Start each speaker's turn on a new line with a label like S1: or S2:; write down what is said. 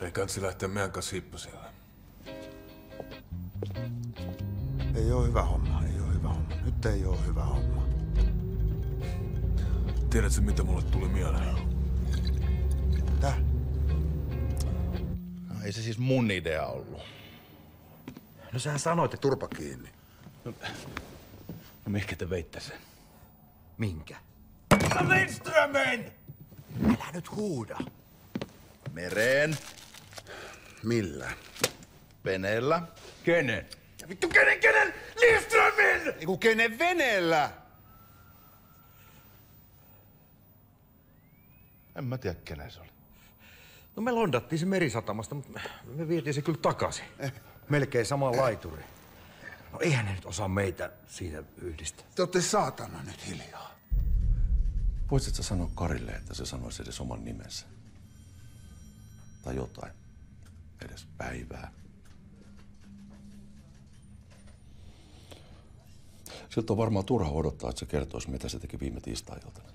S1: Ei kansi lähteä meidän kanssa hippaselle.
S2: Ei oo hyvä homma, ei oo hyvä homma. Nyt ei oo hyvä homma.
S1: Tiedätkö, mitä mulle tuli mieleen?
S2: Täh?
S3: No, ei se siis mun idea ollut.
S2: No sähän sanoit, että turpa kiinni.
S3: No mihinkä te veitte sen?
S2: Minkä?
S3: Lindströmin!
S2: Älä nyt huuda.
S3: Mereen.
S2: Millä?
S3: Veneellä.
S1: Kenen?
S3: Ja vittu kenen kenen? Lindströmin!
S2: Eiku kenen veneellä?
S3: En mä tiedä kenen se oli.
S4: No me londattiin se merisatamasta, mutta me, me vietiin se kyllä takaisin. Melkein sama laituri. No eihän ne nyt osaa meitä siitä yhdistää.
S2: Te ootte saatana nyt hiljaa.
S5: Voisit sä sanoa Karille, että se sanoisi edes oman nimensä? Tai jotain. Edes päivää. Siltä on varmaan turha odottaa, että se kertoisi, mitä se teki viime tiistai-iltana.